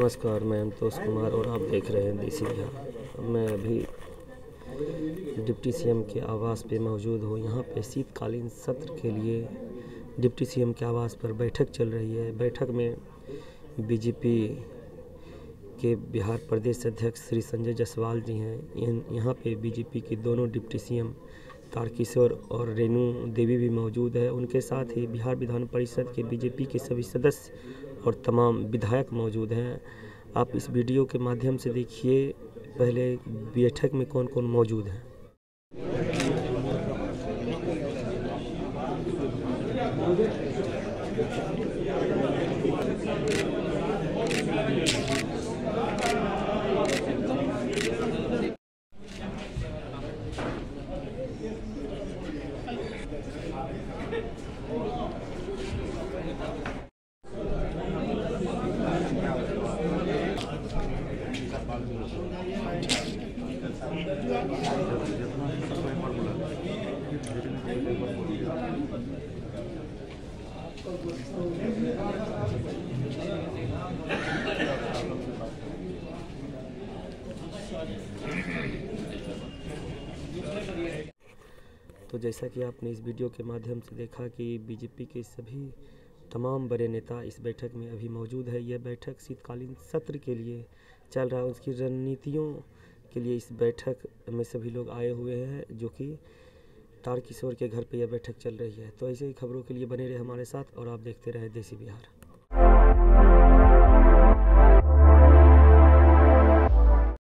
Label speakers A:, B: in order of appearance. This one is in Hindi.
A: नमस्कार मैं अंतोष कुमार और आप देख रहे हैं देसी बिहार। मैं अभी डिप्टी सीएम के आवास पे मौजूद हूँ। यहाँ पे शीतकालीन सत्र के लिए डिप्टी सीएम के आवास पर बैठक चल रही है। बैठक में बीजेपी के बिहार प्रदेश अध्यक्ष श्री संजय जायसवाल जी हैं। यहाँ पे बीजेपी की दोनों डिप्टी सीएम तारकिशोर और रेणु देवी भी मौजूद है। उनके साथ ही बिहार विधान परिषद के बीजेपी के सभी सदस्य और तमाम विधायक मौजूद हैं। आप इस वीडियो के माध्यम से देखिए पहले बैठक में कौन कौन मौजूद हैं। तो जैसा कि आपने इस वीडियो के माध्यम से देखा कि बीजेपी के सभी तमाम बड़े नेता इस बैठक में अभी मौजूद है। यह बैठक शीतकालीन सत्र के लिए चल रहा है। उसकी रणनीतियों के लिए इस बैठक में सभी लोग आए हुए हैं, जो कि तारकिशोर के घर पर यह बैठक चल रही है। तो ऐसे ही खबरों के लिए बने रहे हमारे साथ और आप देखते रहे देसी बिहार।